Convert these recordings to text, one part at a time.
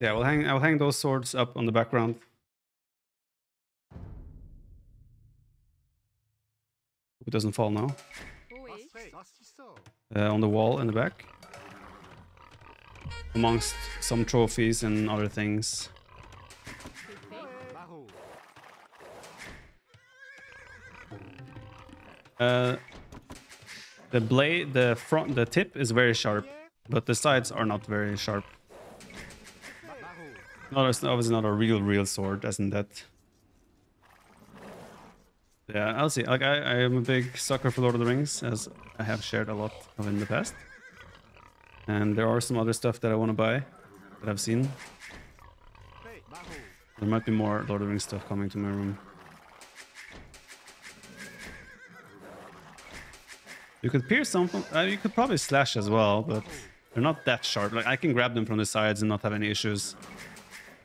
Yeah, we'll hang. I'll hang those swords up on the background. Hope it doesn't fall now. Uh, on the wall in the back, amongst some trophies and other things. Uh, the blade, the front, the tip is very sharp, but the sides are not very sharp. No, it's obviously not a real, real sword, isn't that? Yeah, I'll see. Like, I, I am a big sucker for Lord of the Rings, as I have shared a lot of in the past. And there are some other stuff that I want to buy that I've seen. There might be more Lord of the Rings stuff coming to my room. You could pierce something. Uh, you could probably slash as well, but they're not that sharp. Like I can grab them from the sides and not have any issues.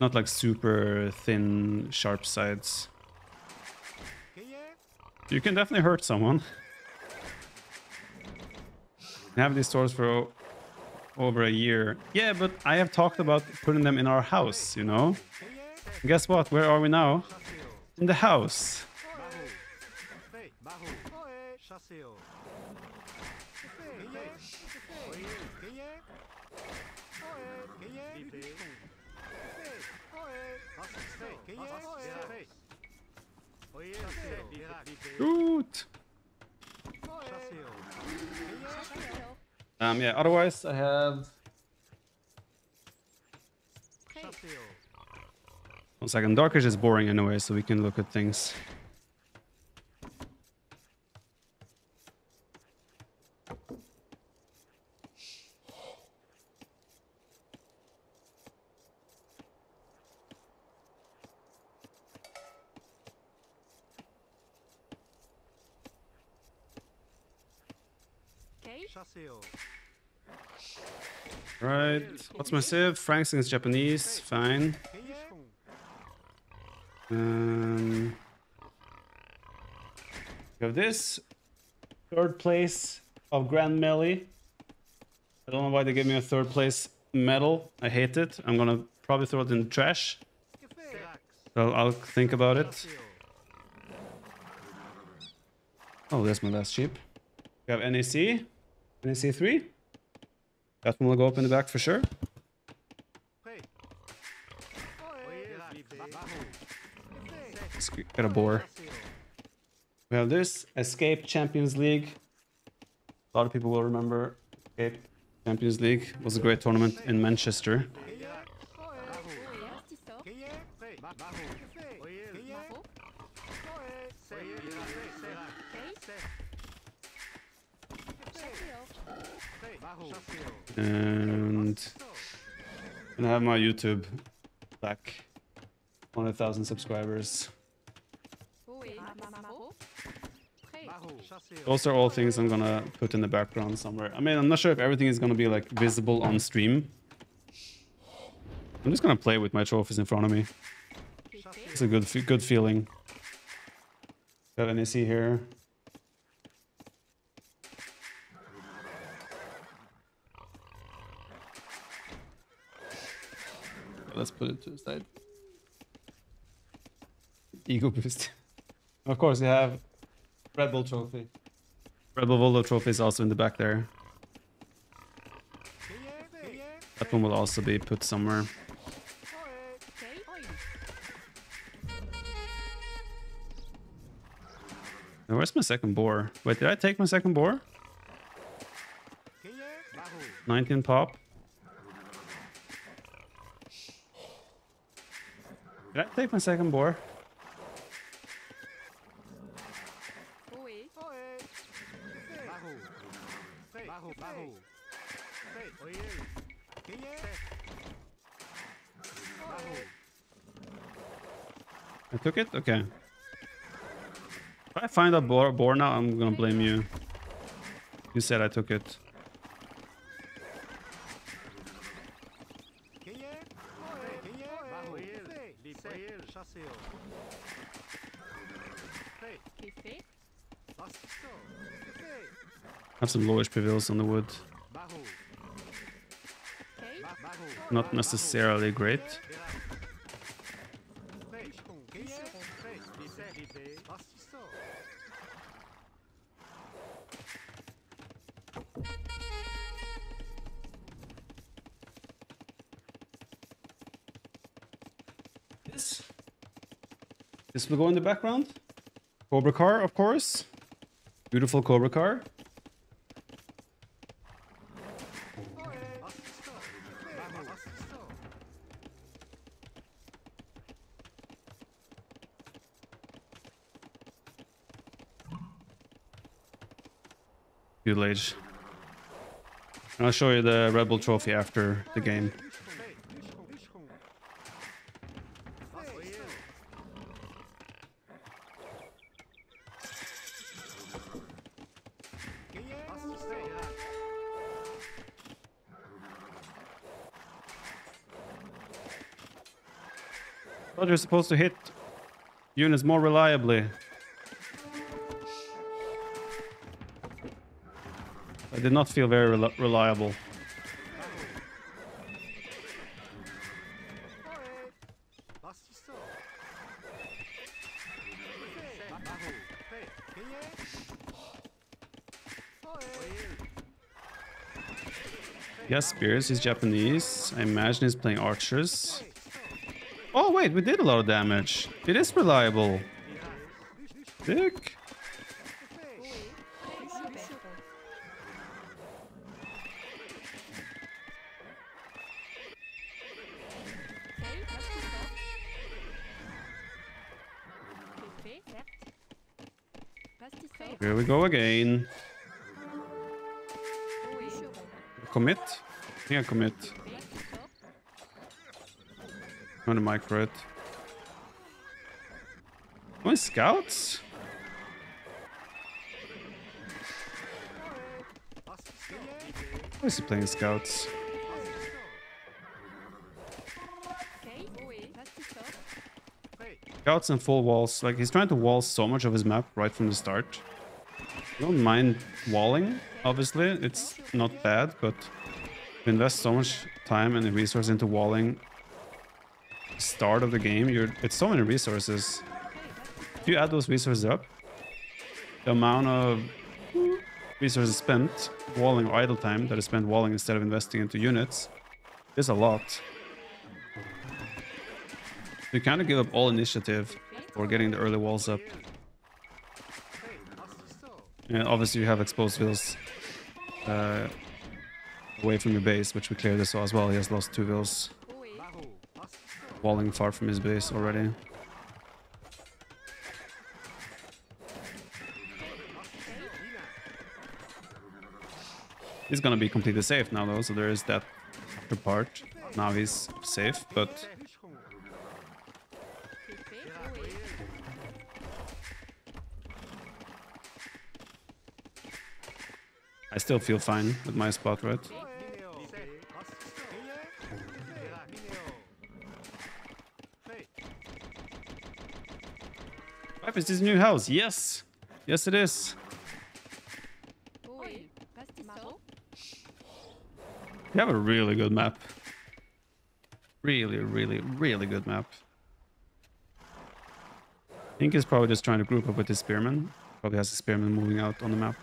Not like super thin, sharp sides. You can definitely hurt someone. Have these swords for over a year. Yeah, but I have talked about putting them in our house, you know? And guess what? Where are we now? In the house. Shoot! Um, yeah, otherwise I have... One second, Dark Age is boring anyway, so we can look at things. Okay. Right, what's my civ? Frank's is Japanese, fine. Um, we have this third place of Grand Melee. I don't know why they gave me a third place medal. I hate it. I'm gonna probably throw it in the trash. So I'll think about it. Oh, there's my last sheep. We have NEC, NEC 3. That one will go up in the back for sure. Let's get a boar. We have this Escape Champions League. A lot of people will remember Escape Champions League. Was a great tournament in Manchester. And I have my YouTube back. 100,000 subscribers. Those are all things I'm gonna put in the background somewhere. I mean, I'm not sure if everything is gonna be like visible on stream. I'm just gonna play with my trophies in front of me. It's a good, good feeling. Got an NEC here. Let's put it to the side. Ego boost. of course, you have Red Bull trophy. Red Bull Wololo trophy is also in the back there. That one will also be put somewhere. Now, where's my second boar? Wait, did I take my second boar? 19 pop. Did I take my second boar? I took it? Okay. If I find a boar, boar now, I'm gonna blame you. You said I took it. Some low HP vills on the wood. not necessarily great. This. This will go in the background. Cobra car, of course. Beautiful Cobra car. Late. I'll show you the Red Bull trophy after the game. Thought you're supposed to hit units more reliably. Did not feel very rel reliable. Yes, Spears, he's Japanese. I imagine he's playing archers. Oh wait, we did a lot of damage. It is reliable. Dick. Go again. Commit? Yeah, commit. On the micro it. Oh, scouts? Why is he playing scouts? Scouts and full walls. Like, he's trying to wall so much of his map right from the start. I don't mind walling, obviously. It's not bad, but you invest so much time and resource into walling start of the game, you're it's so many resources. If you add those resources up, the amount of resources spent walling or idle time that is spent walling instead of investing into units is a lot. You kind of give up all initiative for getting the early walls up. And obviously you have exposed vills uh, away from your base, which we cleared this as well. He has lost two vills walling far from his base already. He's gonna be completely safe now though, so there is that part. Now he's safe, but... I still feel fine with my spot, right? Is this new house? Yes. Yes, it is. You have a really good map. Really, really, really good map. I think he's probably just trying to group up with his spearmen. Probably has a spearman moving out on the map.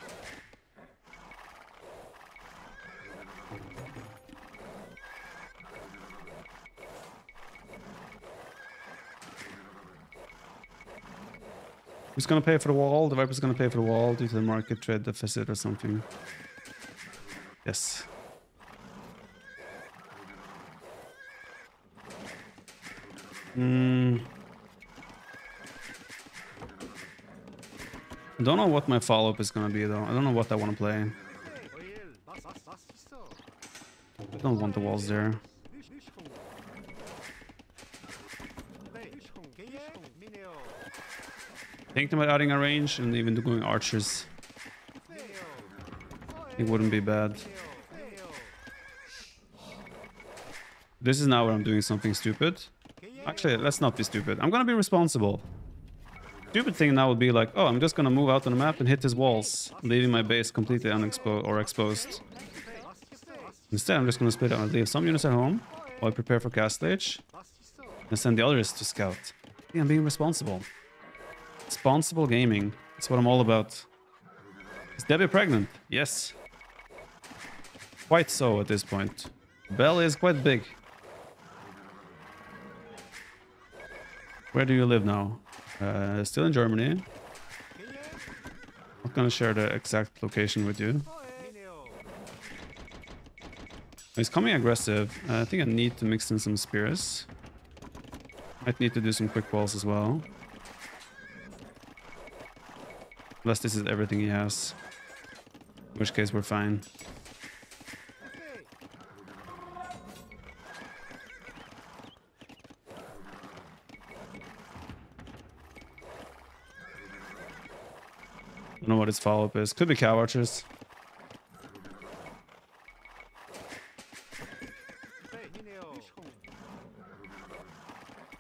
Who's gonna pay for the wall? The Viper's gonna pay for the wall due to the market trade deficit or something. Yes. Hmm. I don't know what my follow-up is gonna be though. I don't know what I want to play. I don't want the walls there. Think about adding a range and even going archers. It wouldn't be bad. This is now where I'm doing something stupid. Actually, let's not be stupid. I'm gonna be responsible. Stupid thing now would be like, oh, I'm just gonna move out on the map and hit his walls, leaving my base completely unexposed or exposed. Instead, I'm just gonna split out and leave some units at home while I prepare for Castle Age and send the others to scout. Yeah, I'm being responsible. Responsible gaming. That's what I'm all about. Is Debbie pregnant? Yes. Quite so at this point. Belle is quite big. Where do you live now? Uh, still in Germany. Not gonna share the exact location with you. He's coming aggressive. Uh, I think I need to mix in some spears. Might need to do some quick balls as well. Unless this is everything he has. In which case we're fine. Don't know what his follow-up is. Could be cav archers.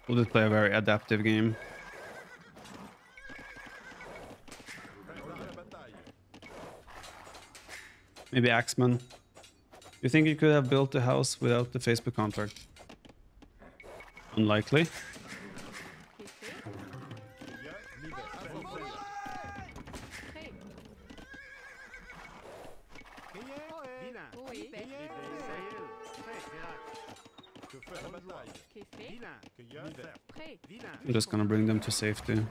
We'll just play a very adaptive game. Maybe Axeman. You think you could have built the house without the Facebook contract? Unlikely. I'm just gonna bring them to safety.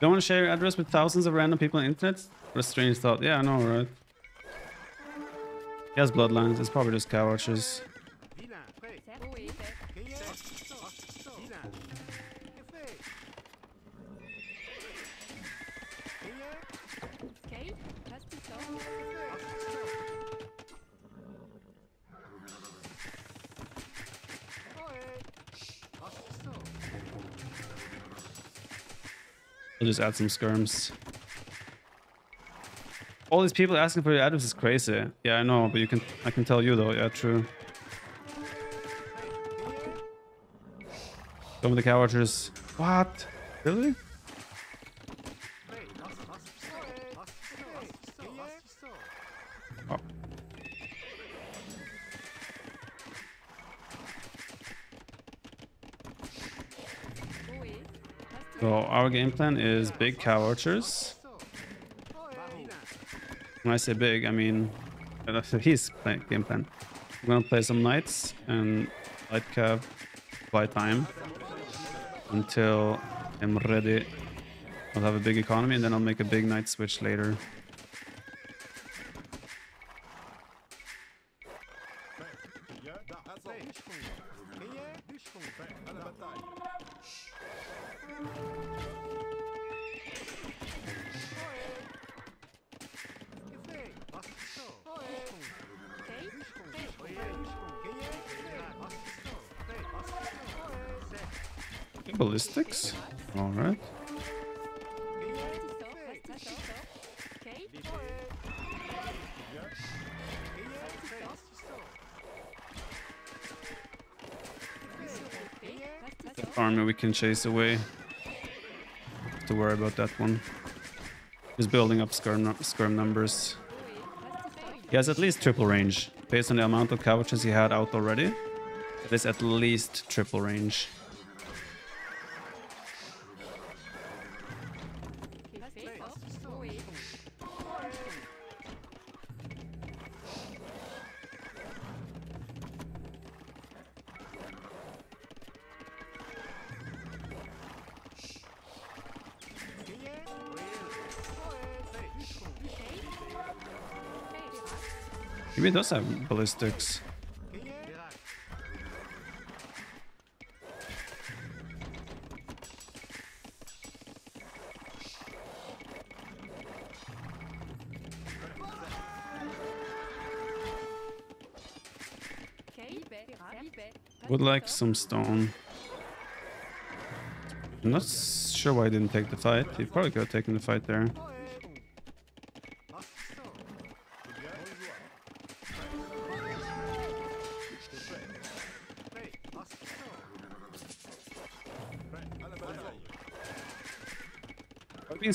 Don't want to share your address with thousands of random people on the internet? What a strange thought. Yeah, I know, right? He has bloodlines. It's probably just cav. Just add some skirms. All these people asking for your address is crazy. Yeah, I know, but you can I can tell you though, yeah, true. Some of the cav archers. What? Really? Our game plan is big cav archers. When I say big, I mean that's his game plan. I'm gonna play some knights and light cav by time until I'm ready. I'll have a big economy and then I'll make a big knight switch later. Chase away. Have to worry about that one. He's building up skirm, skirm numbers. He has at least triple range. Based on the amount of couches he had out already, it is at least triple range. Maybe does have ballistics. Would like some stone. I'm not sure why he didn't take the fight. He probably could have taken the fight there.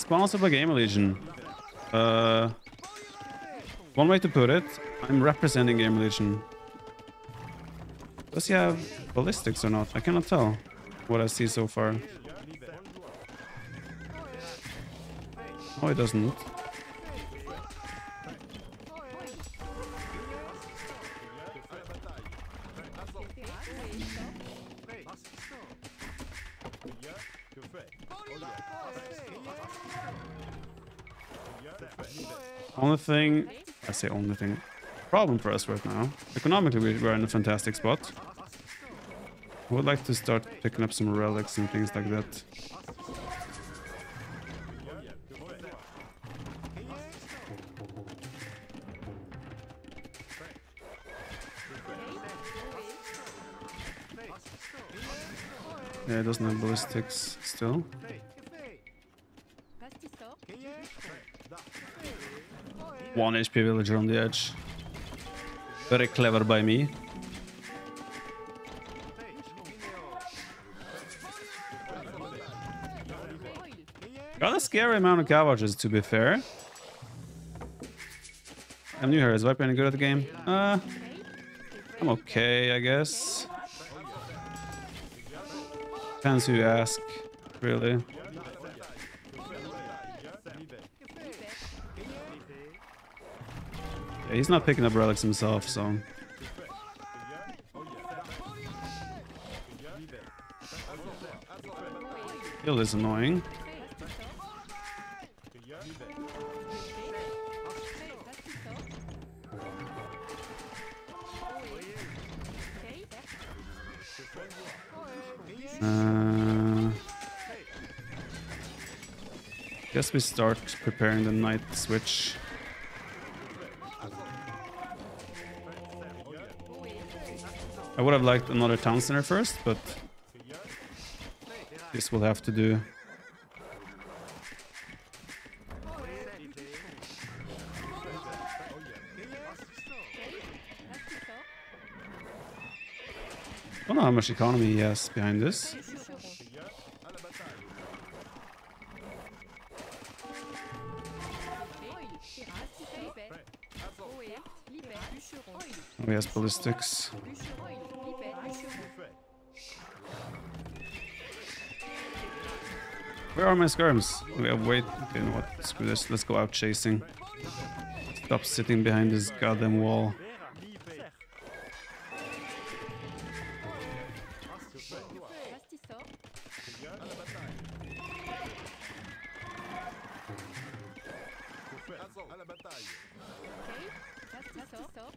Sponsored by GamerLegion. Uh, one way to put it, I'm representing GamerLegion. Does he have ballistics or not? I cannot tell what I see so far. Oh, he doesn't. Thing, I say only thing, problem for us right now. Economically, we're in a fantastic spot. I would like to start picking up some relics and things like that. Yeah, it doesn't have ballistics still. One HP villager on the edge. Very clever by me. Got a scary amount of Gavages, to be fair. I'm new here. Is Viper any good at the game? Uh, I'm okay, I guess. Depends who you ask, really. Yeah, he's not picking up relics himself, so... Heal is annoying. Uh, guess we start preparing the knight switch. I would have liked another town center first, but this will have to do. I don't know how much economy he has behind this. Oh, he has ballistics. Where are my skirms? We have wait. Okay, you what? Screw this. Let's go out chasing. Stop sitting behind this goddamn wall.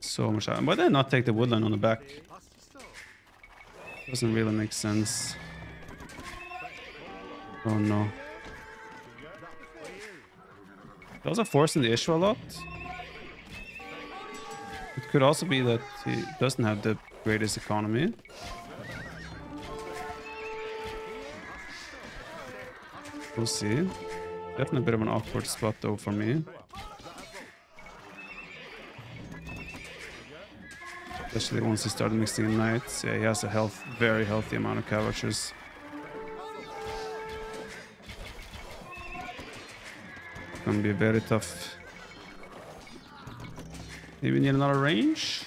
So much. Why did I not take the woodline on the back? Doesn't really make sense. Oh no. Those are forcing the issue a lot. It could also be that he doesn't have the greatest economy. We'll see. Definitely a bit of an awkward spot though for me. Especially once he started mixing in knights. Yeah, he has a health, very healthy amount of cavalries. Gonna be very tough. Maybe need another range?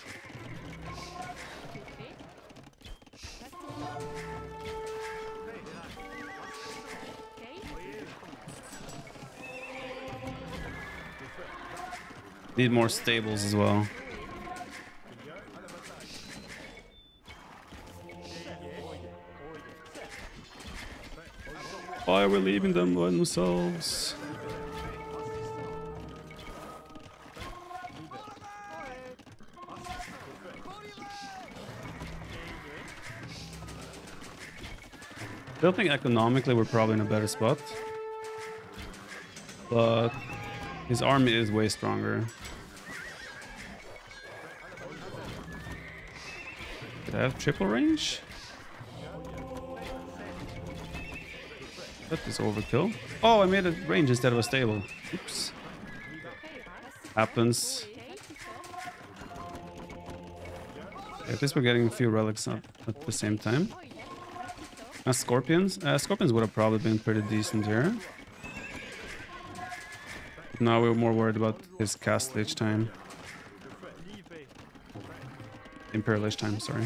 Need more stables as well. Why are we leaving them by themselves? Still think economically we're probably in a better spot. But his army is way stronger. Did I have triple range? That is overkill. Oh, I made a range instead of a stable. Oops. Happens. At least we're getting a few relics at the same time. Uh, scorpions? Uh, scorpions would have probably been pretty decent here. Now we're more worried about his Castle Age time. Imperial Age time, sorry.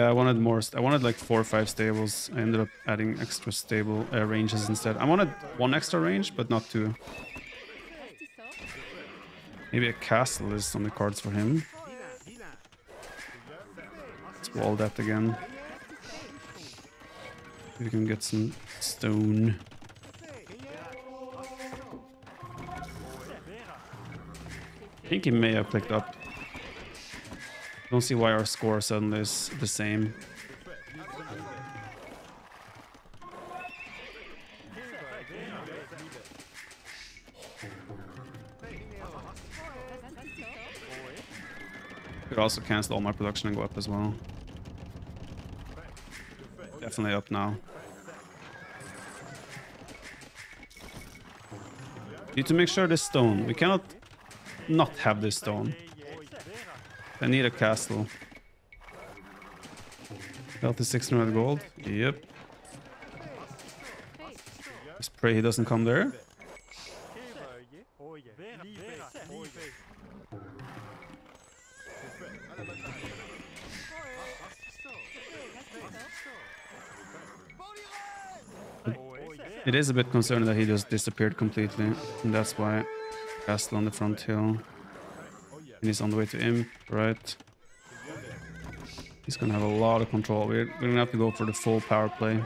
Yeah, I wanted more. I wanted like four or five stables. I ended up adding extra stable uh, ranges instead. I wanted one extra range, but not two. Maybe a castle is on the cards for him. Let's wall that again. We can get some stone. I think he may have picked up don't see why our score suddenly is the same. Could also cancel all my production and go up as well. Definitely up now. Need to make sure this stone. We cannot not have this stone. I need a castle. Healthy 600 gold. Yep. Just pray he doesn't come there. It is a bit concerning that he just disappeared completely, and that's why castle on the front hill. And he's on the way to him, right? He's gonna have a lot of control. We're, we're gonna have to go for the full power play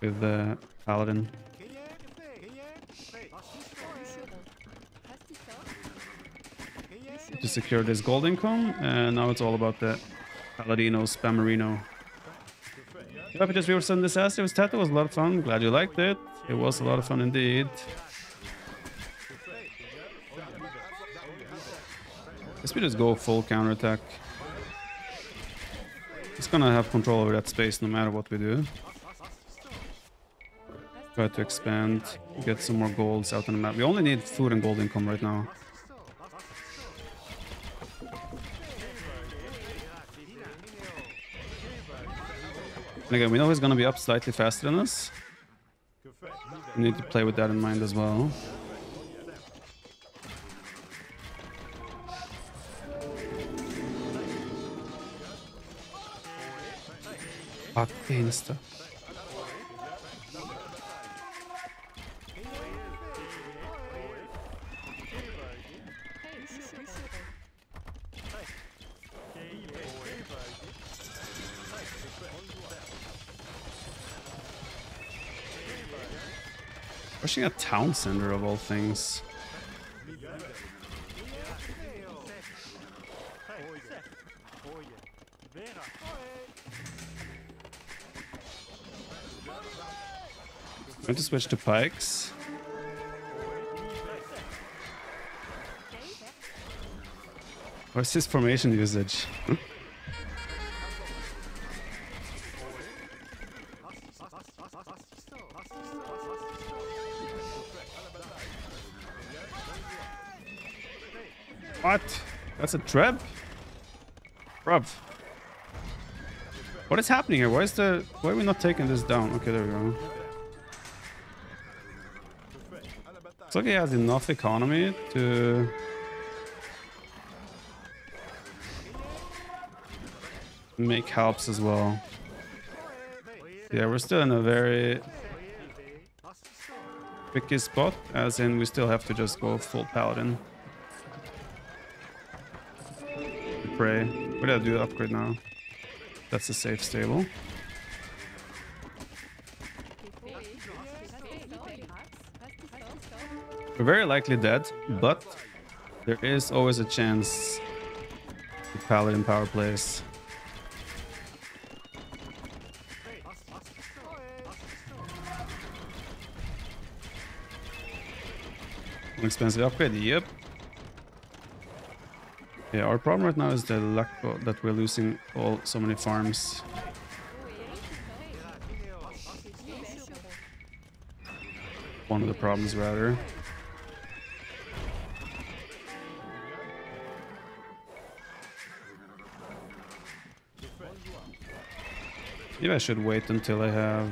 with the uh, Paladin. To secure this gold income, and now it's all about the Paladino Spammerino. Happy just viewer send this as it was Tato was a lot of fun. Glad you liked it. It was a lot of fun indeed. We just go full counterattack. He's gonna have control over that space no matter what we do. Try to expand, get some more golds out on the map. We only need food and gold income right now. And again, we know he's gonna be up slightly faster than us. We need to play with that in mind as well. Insta. Pushing a town center of all things. I'm to switch to pikes. What's his formation usage? What? That's a trap? Bruv. What is happening here? Why is the... Why are we not taking this down? Okay, there we go. Looks like he has enough economy to... Make halbs as well. Yeah, we're still in a very tricky spot, as in we still have to just go full paladin. Pray. What did I do upgrade now? That's a safe stable. We're very likely dead, but there is always a chance Paladin power plays. expensive upgrade. Yep. Yeah, our problem right now is the lack of, that we're losing all so many farms. One of the problems, rather. Maybe I should wait until I have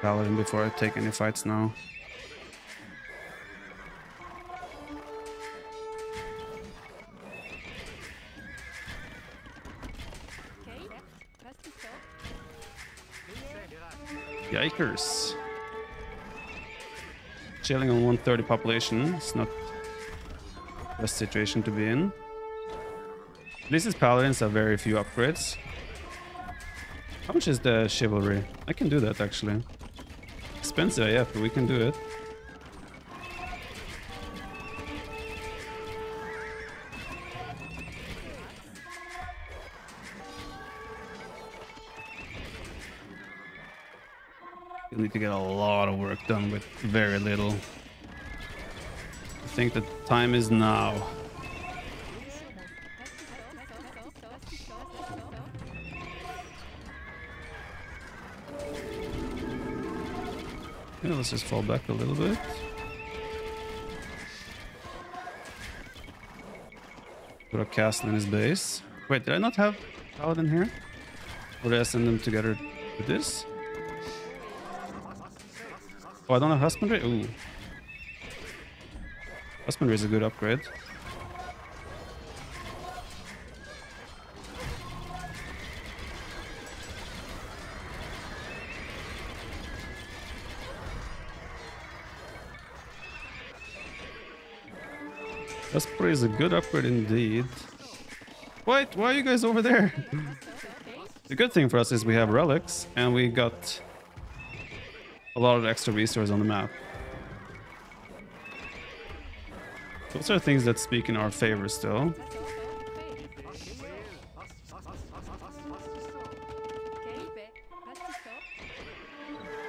Paladin before I take any fights now. Yikers. Chilling on 130 population. It's not the best situation to be in. At least his paladins have very few upgrades. How much is the chivalry? I can do that actually. Expensive, yeah, but we can do it. You need to get a lot of work done with very little. I think the time is now. Let's just fall back a little bit. Put a castle in his base. Wait, did I not have paladin here? Or did I send them together with this? Oh, I don't have husbandry? Ooh. Husbandry is a good upgrade. Husbandry is a good upgrade indeed. Wait, why are you guys over there? the good thing for us is we have relics and we got a lot of extra resources on the map. Those are things that speak in our favor still.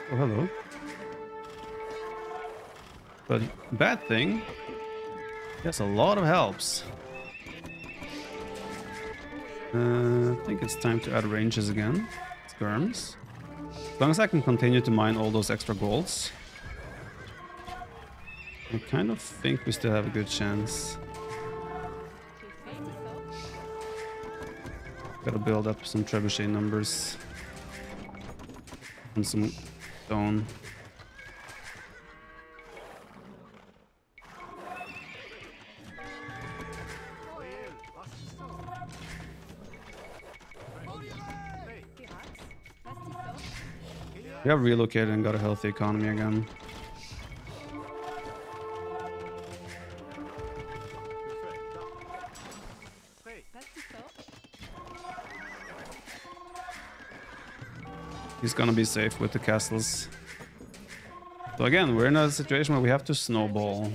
Oh, hello. But bad thing, Yes, a lot of halbs. Uh, I think it's time to add ranges again. Skirms. As long as I can continue to mine all those extra golds. I kind of think we still have a good chance. Gotta build up some trebuchet numbers. And some stone. We have relocated and got a healthy economy again. He's gonna be safe with the castles. So again, we're in a situation where we have to snowball.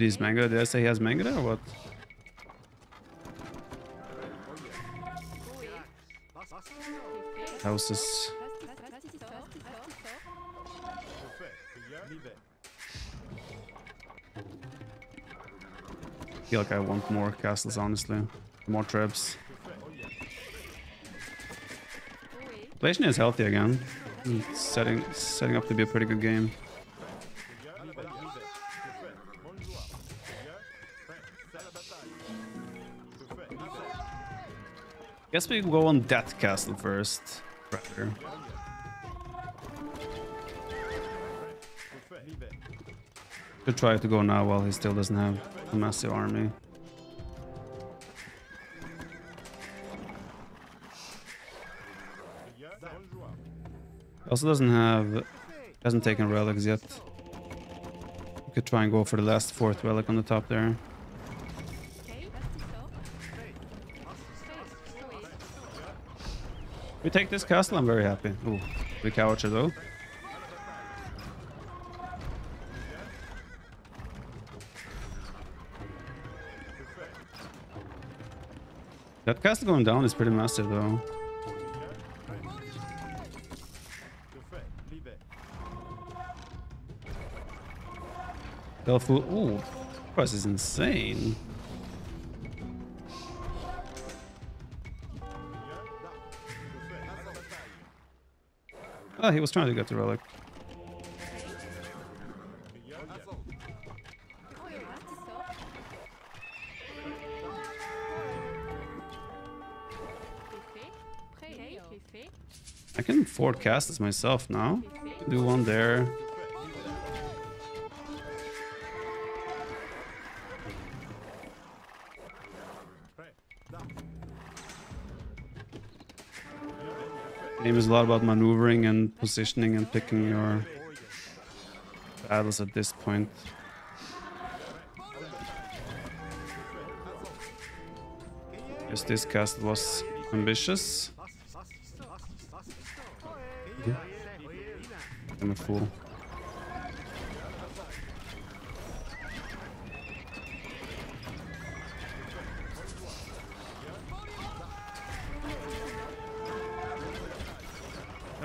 He's mango, did I say he has mango or what? Houses. I feel like I want more castles, honestly. More trebs. Population is healthy again. Mm, setting setting up to be a pretty good game. Guess we go on Death Castle first. Rather. Could try to go now while he still doesn't have a massive army. Also doesn't have hasn't taken relics yet. Could try and go for the last fourth relic on the top there. We take this castle, I'm very happy. Ooh, we cowards though. That castle going down is pretty massive though. Delphu, ooh, price is insane. Oh, he was trying to get the relic. I can forecast this myself now. Do one there. Game is a lot about maneuvering and positioning and picking your battles at this point. Guess this cast was ambitious. I'm a fool.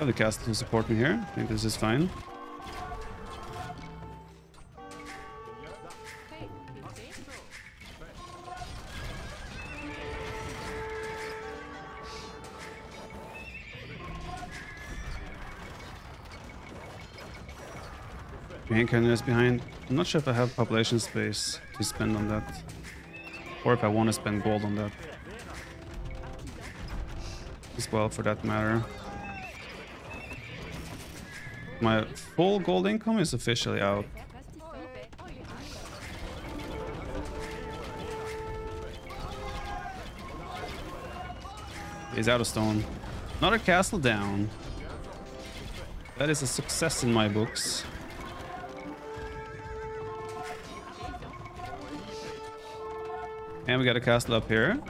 The castle to support me here. I think this is fine. Cannon is behind. I'm not sure if I have population space to spend on that. Or if I want to spend gold on that. As well, for that matter. My full gold income is officially out. He's out of stone. Another castle down. That is a success in my books. And we got a castle up here.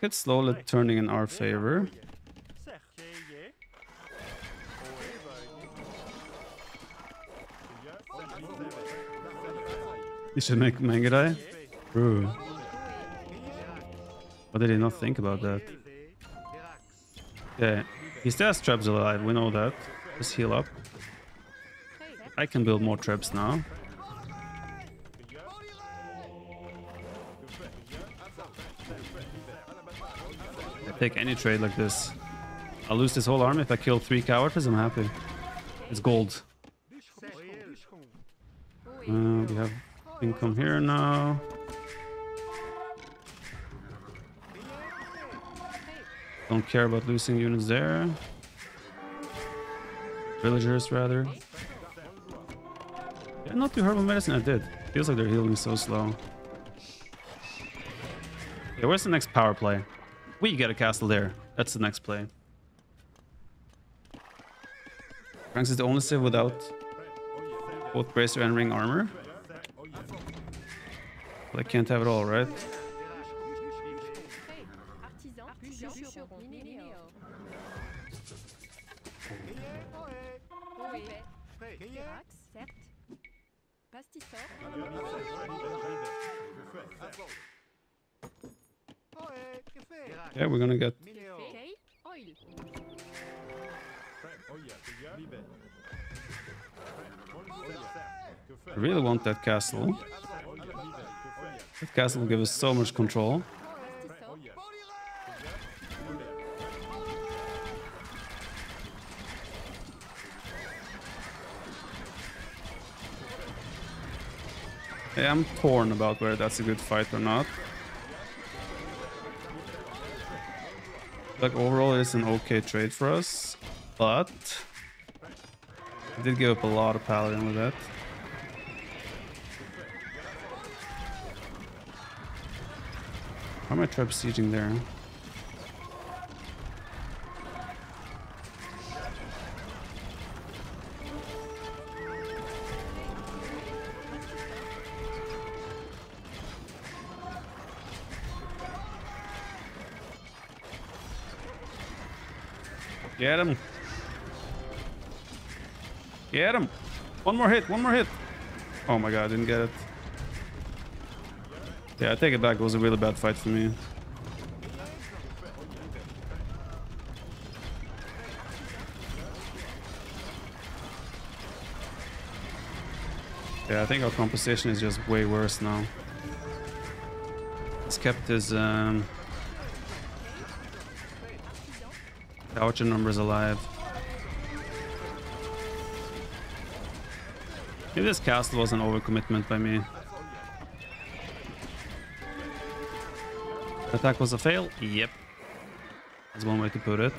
It's slowly turning in our favor. You should make Mangudai? Bro. What did he not think about that? Yeah, he still has traps alive, we know that. Just heal up. I can build more traps now. I take any trade like this. I'll lose this whole army if I kill three cowards, I'm happy. It's gold. Uh, we have income here now. Don't care about losing units there. Villagers, rather. Yeah, not too herbal medicine, I did. Feels like they're healing so slow. Where's the next power play? We get a castle there. That's the next play. Franks is the only civ without both bracer and ring armor. Well, I can't have it all, right? Yeah, we're gonna get I really want that castle. That castle will give us so much control. Yeah, I'm torn about whether that's a good fight or not. Like overall it's an okay trade for us, but I did give up a lot of paladin with that. How am I trap sieging there? Get him. Get him. One more hit, one more hit. Oh my god, I didn't get it. Yeah, I take it back. It was a really bad fight for me. Yeah, I think our composition is just way worse now. It's kept his um, Archer numbers alive. Maybe this castle was an overcommitment by me. Attack was a fail? Yep. That's one way to put it.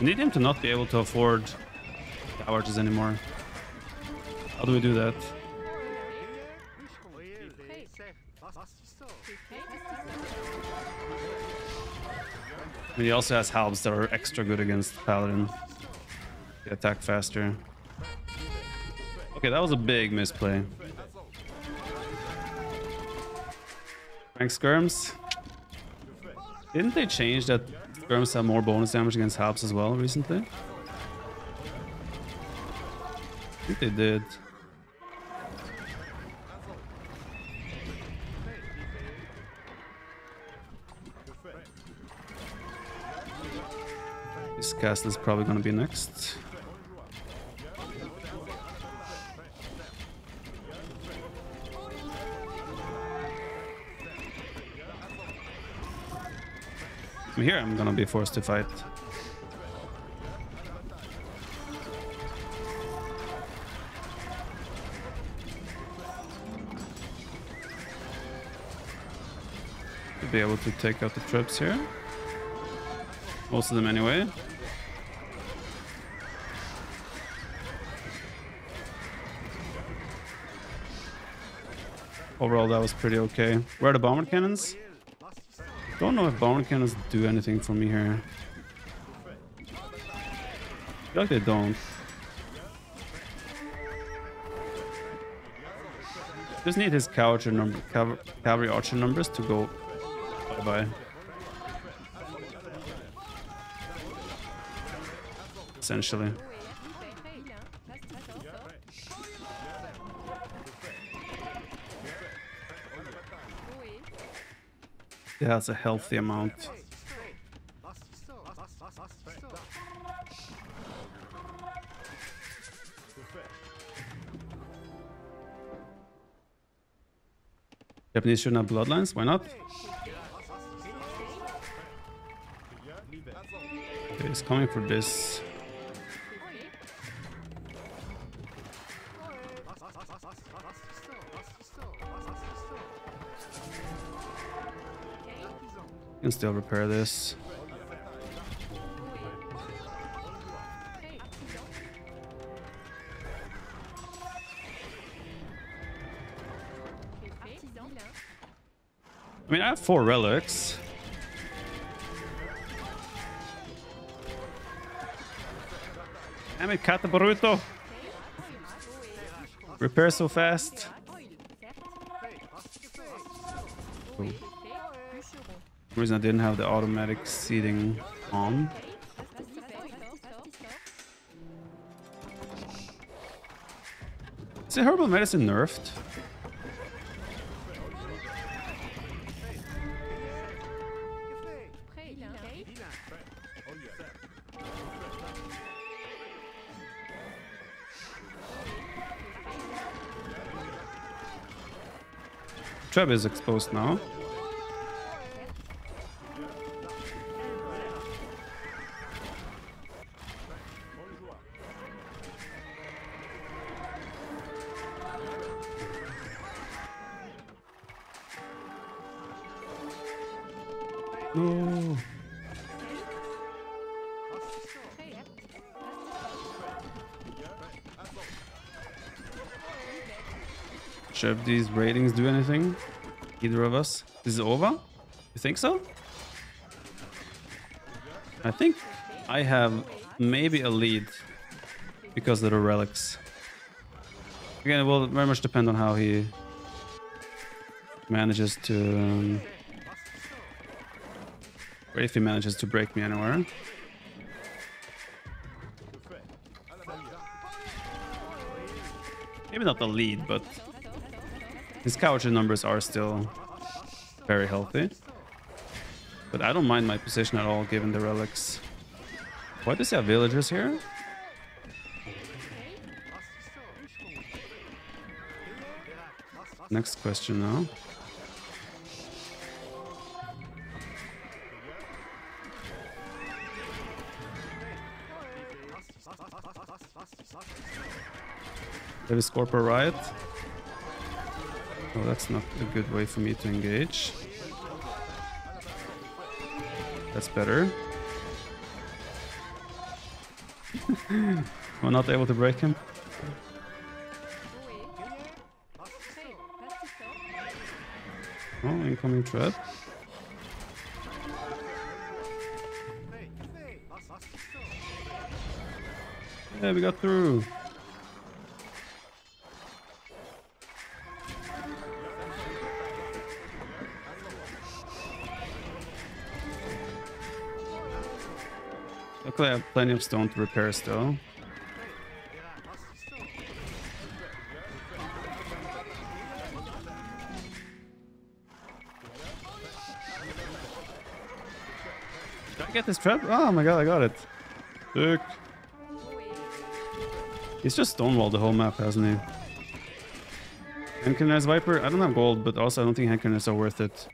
I need him to not be able to afford the arches anymore. How do we do that? He also has halbs that are extra good against Paladin. They attack faster. Okay, that was a big misplay. Frank Skirms. Didn't they change that Skirms have more bonus damage against halbs as well recently? I think they did. This castle is probably gonna be next. From here I'm gonna be forced to fight. To be able to take out the troops here. Most of them anyway. Overall, that was pretty okay. Where are the bomber cannons? Don't know if bomber cannons do anything for me here. I feel like they don't. Just need his cavalry number, cav cavalry archer numbers to go bye bye. Essentially. That's a healthy amount. Japanese shouldn't have bloodlines, why not? Okay, he's coming for this. Can still repair this. I mean, I have four relics. Damn it! Repair so fast. Reason I didn't have the automatic seating on. Is the herbal medicine nerfed? Treb is exposed now. These ratings do anything? Either of us? This is over? You think so? I think I have maybe a lead because of the relics. Again, it will very much depend on how he manages to... Um, or if he manages to break me anywhere. Maybe not the lead, but his Kawaja numbers are still very healthy. But I don't mind my position at all, given the relics. Why does he have villagers here? Next question now. Heavy Scorpio Riot. Oh, that's not a good way for me to engage. That's better. We're not able to break him. Oh, incoming trap. Yeah, we got through. Have plenty of stone to repair still. Did I get this trap? Oh my god, I got it. Sick. He's just stonewalled the whole map, hasn't he? hand cannons Viper? I don't have gold, but also I don't think hand cannons are worth it.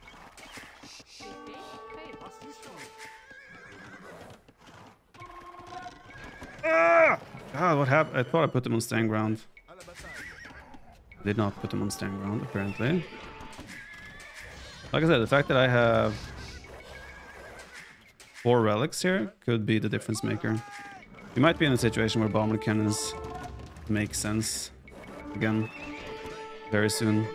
I thought I put them on stand ground. Did not put them on stand ground, apparently. Like I said, the fact that I have four relics here could be the difference maker. We might be in a situation where bomber cannons make sense again very soon.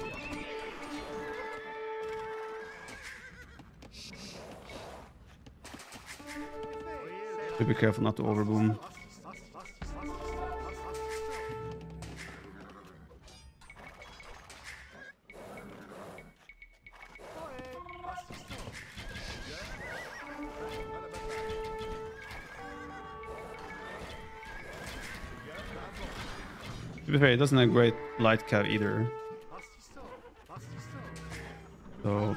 Be careful not to overboom. Be fair, it doesn't have great light cav either. So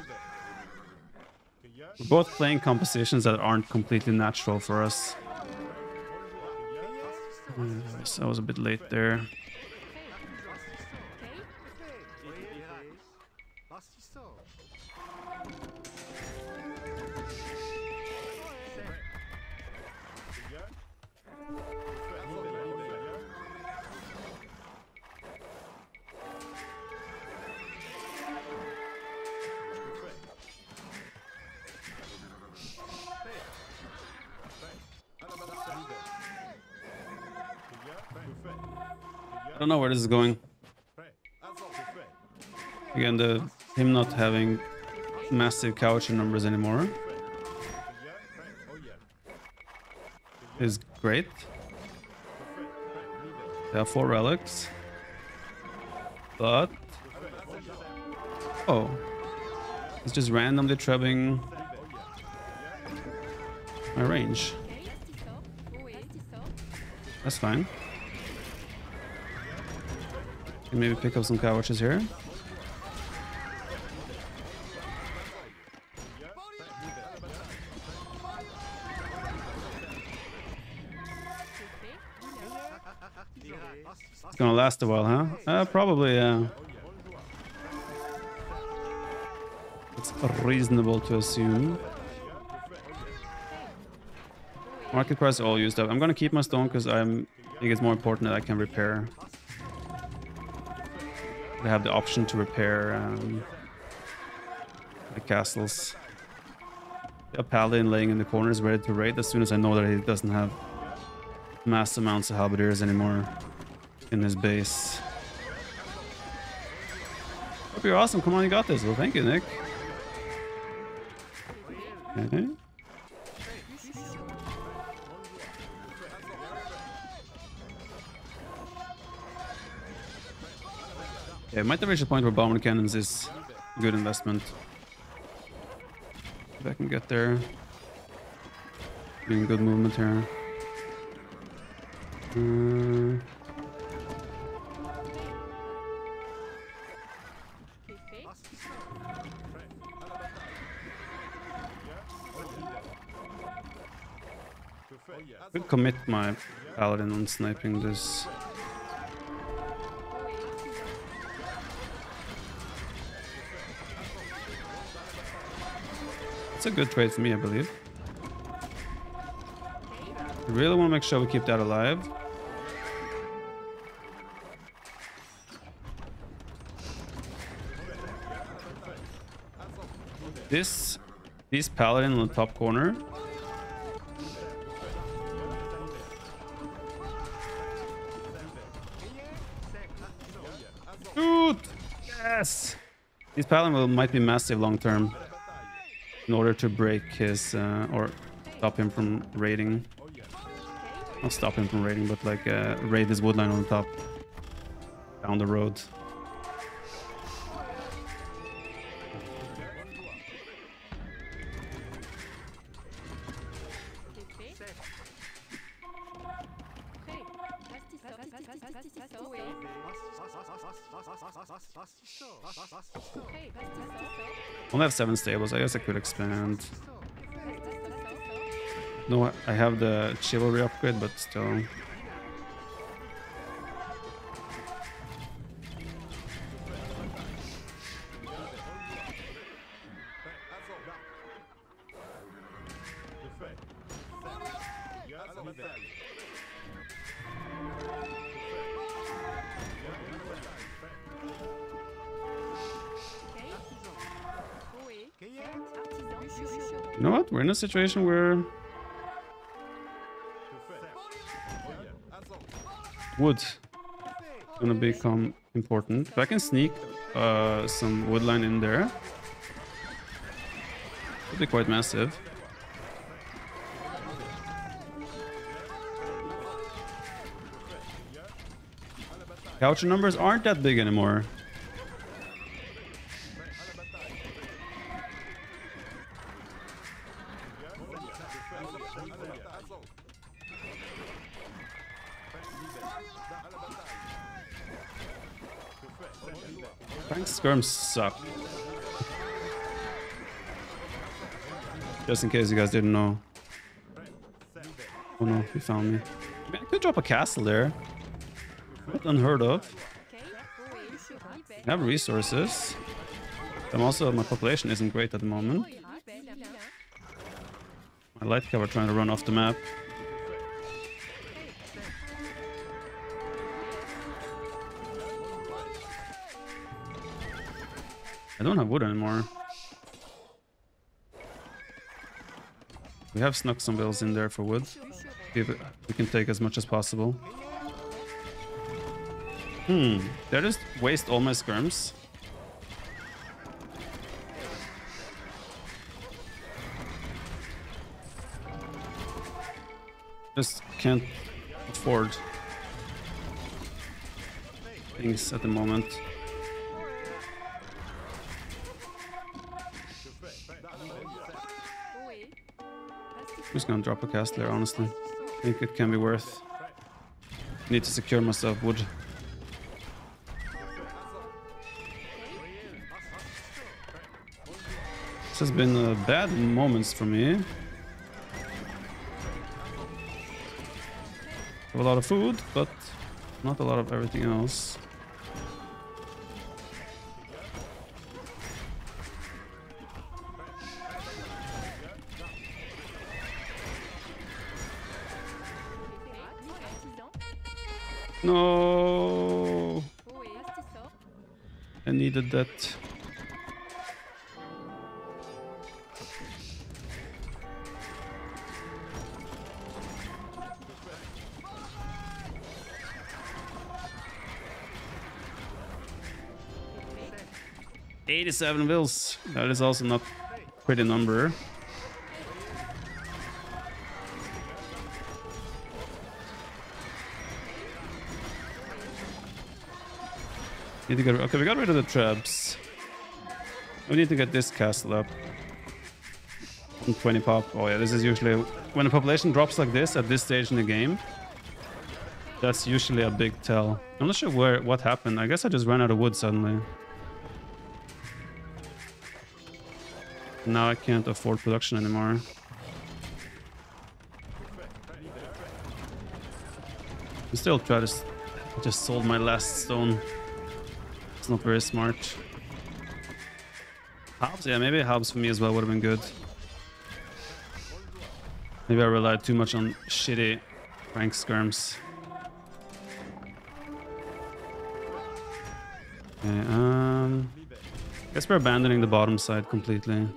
we're both playing compositions that aren't completely natural for us. Uh, yes, I was a bit late there. Don't know where this is going. Again, the him not having massive couch numbers anymore is great. They have four relics. But... Oh. It's just randomly trubbing my range. That's fine. Can maybe pick up some couches here. It's gonna last a while, huh? Uh, probably, yeah. It's reasonable to assume. Market price all used up. I'm gonna keep my stone because I'm I think it's more important that I can repair. Have the option to repair um, the castles. A paladin laying in the corners ready to raid as soon as I know that he doesn't have mass amounts of halberdiers anymore in his base. Hope you're awesome. Come on, you got this. Well, thank you, Nick. Okay. Yeah, it might have reached a point where bomber cannons is a good investment. If I can get there. Being good movement here. Uh, could commit my paladin on sniping this. That's a good trade for me, I believe. I really want to make sure we keep that alive. This, this paladin on the top corner. Yes! This paladin will might be massive long term in order to break his uh, or stop him from raiding. Not stop him from raiding, but like uh, raid his woodline on top down the road. Only have seven stables. I guess I could expand. No, I have the chivalry upgrade, but still. Know what? We're in a situation where wood gonna become important. If I can sneak uh, some woodline in there, it'd be quite massive. Couch numbers aren't that big anymore. Skirms suck. Just in case you guys didn't know. Oh no, he found me. I, mean, I could drop a castle there. Not unheard of. I have resources. I'm also, my population isn't great at the moment. My light cover trying to run off the map. I don't have wood anymore. We have snuck some bills in there for wood. We can take as much as possible. Hmm, they just waste all my skirms. Just can't afford things at the moment. I'm just gonna drop a cast there, honestly. I think it can be worth. Need to secure myself wood. This has been uh, bad moments for me. Have a lot of food, but not a lot of everything else. Needed that. Eighty-seven bills. That is also not pretty number. Need to get okay. We got rid of the traps. We need to get this castle up. 20 pop. Oh yeah, this is usually when a population drops like this at this stage in the game. That's usually a big tell. I'm not sure where what happened. I guess I just ran out of wood suddenly. Now I can't afford production anymore. I still try to. I just sold my last stone. It's not very smart. Helps, Yeah, maybe halbs for me as well would have been good. Maybe I relied too much on shitty rank skirms. Okay, um... I guess we're abandoning the bottom side completely.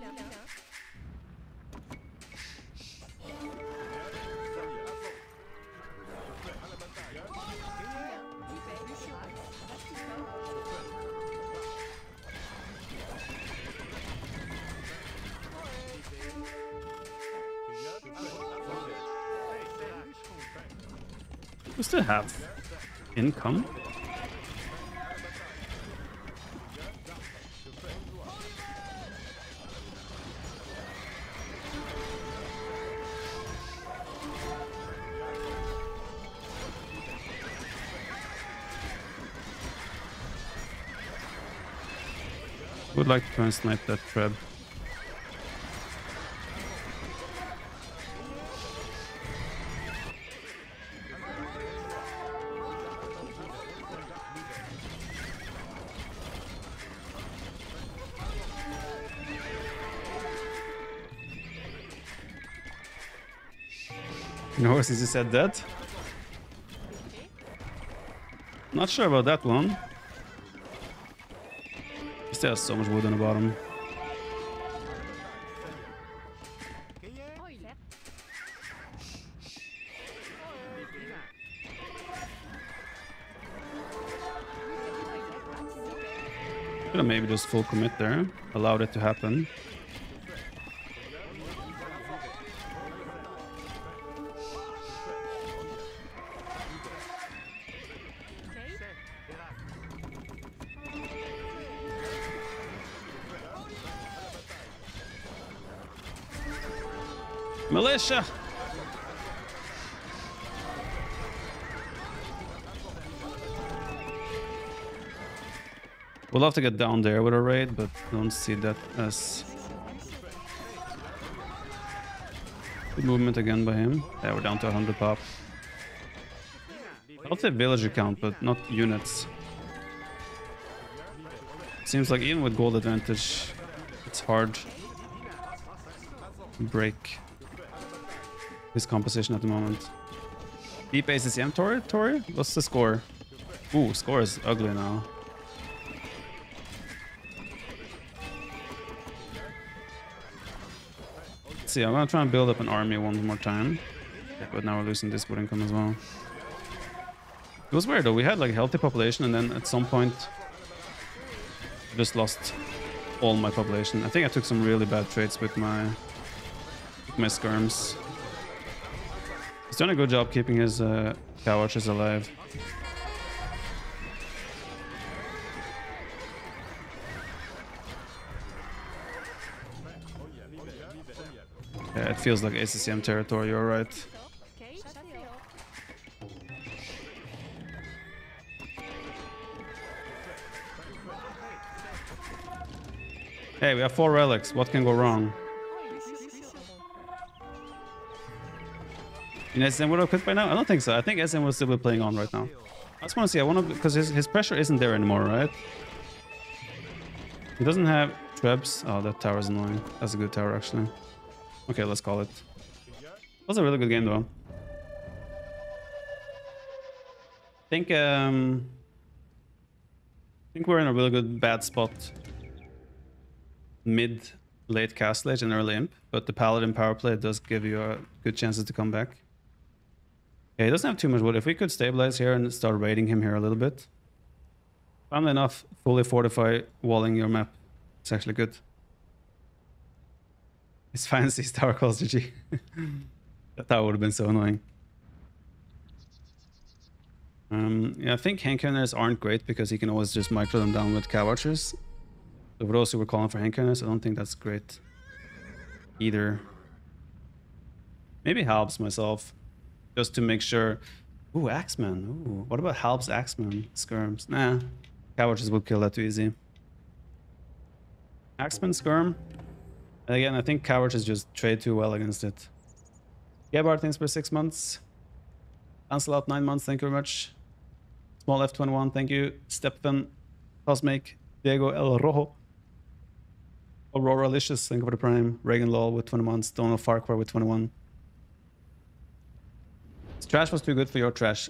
Try and snipe that trap. No, since you said that. Not sure about that one. Has so much wood on the bottom. Could have maybe just full commit there. Allowed it to happen. Militia! We'll have to get down there with a raid, but don't see that as good movement again by him. Yeah, we're down to 100 pop. I'll say village count, but not units. Seems like even with gold advantage, it's hard break his composition at the moment. Deep ACCM Tori? Tori? What's the score? Ooh, score is ugly now. Let's see, I'm gonna try and build up an army one more time. But now we're losing this wood income as well. It was weird though, we had like a healthy population and then at some point just lost all my population. I think I took some really bad trades with my with my skirms. He's done a good job keeping his uh, cav archers alive. Yeah, it feels like ACCM territory, you're right. Hey, we have four relics. What can go wrong? In SM would have quit by now? I don't think so. I think SM will still be playing on right now. I just want to see. I want to because his his pressure isn't there anymore, right? He doesn't have traps. Oh, that tower is annoying. That's a good tower actually. Okay, let's call it. That was a really good game though. I think um, I think we're in a really good bad spot. Mid, late castle age and early imp, but the paladin power play does give you a good chances to come back. Yeah, he doesn't have too much wood. If we could stabilize here and start raiding him here a little bit. Funnily enough, fully fortify walling your map. It's actually good. It's fancy Star Calls GG. that would have been so annoying. Um, yeah, I think hand cannons aren't great because he can always just micro them down with cav archers. So for those who were calling for hand cannons, I don't think that's great either. Maybe helps myself just to make sure. Ooh, Axeman. Ooh, what about Halb's Axeman skirms? Nah, cav would kill that too easy. Axeman skirm. And Again, I think cav archers just trade too well against it. Gebhard, thanks for six months. Lancelot, nine months, thank you very much. Small F21, thank you. Stephen, Cosmic, Diego El Rojo. Aurora Licious, thank you for the prime. Reagan Law with 20 months. Donald Farquhar with 21. This trash was too good for your trash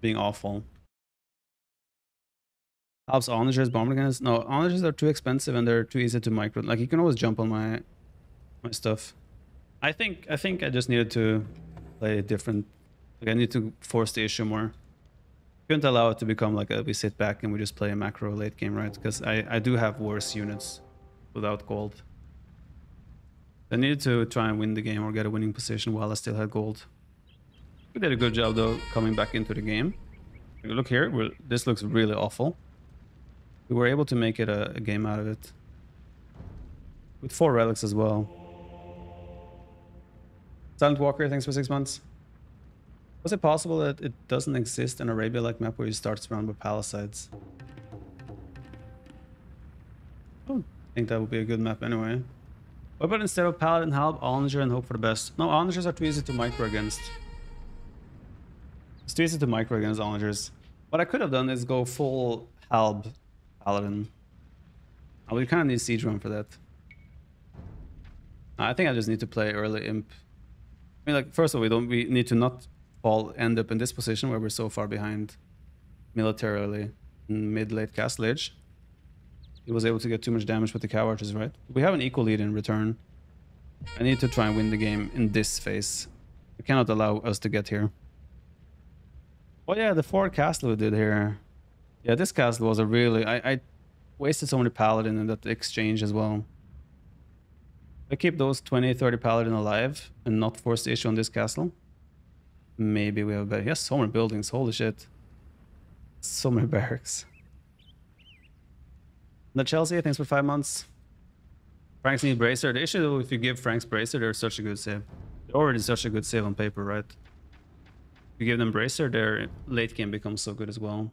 being awful. Helps onagers bomb against. No, onagers are too expensive and they're too easy to micro. Like you can always jump on my my stuff. I think I think I just needed to play a different. Like I need to force the issue more. Couldn't allow it to become like a, we sit back and we just play a macro late game, right? Because I I do have worse units without gold. I needed to try and win the game or get a winning position while I still had gold. We did a good job though coming back into the game. Look here, we're, this looks really awful. We were able to make it a, a game out of it. With four relics as well. Silent Walker, thanks for six months. Was it possible that it doesn't exist an Arabia-like map where you start surrounded by palisades? I don't think that would be a good map anyway. What about instead of Paladin, Halb, Onager, and hope for the best? No, Onagers are too easy to micro against. It's too easy to micro against Onagers. What I could have done is go full Halb Paladin. We kind of need Siege Ram for that. I think I just need to play early Imp. I mean, like, first of all, we don't we need to not fall end up in this position where we're so far behind militarily mid-late age. He was able to get too much damage with the cav archers, right? We have an equal lead in return. I need to try and win the game in this phase. I cannot allow us to get here. Oh yeah, the four castle we did here. Yeah, this castle was a really... I, I wasted so many paladin in that exchange as well. I keep those 20, 30 paladin alive and not force the issue on this castle. Maybe we have better. Yes, so many buildings. Holy shit. So many barracks. The Chelsea, thanks for five months. Franks need Bracer. The issue though, if you give Franks Bracer, they're such a good save. They're already such a good save on paper, right? You give them Bracer, their late game becomes so good as well.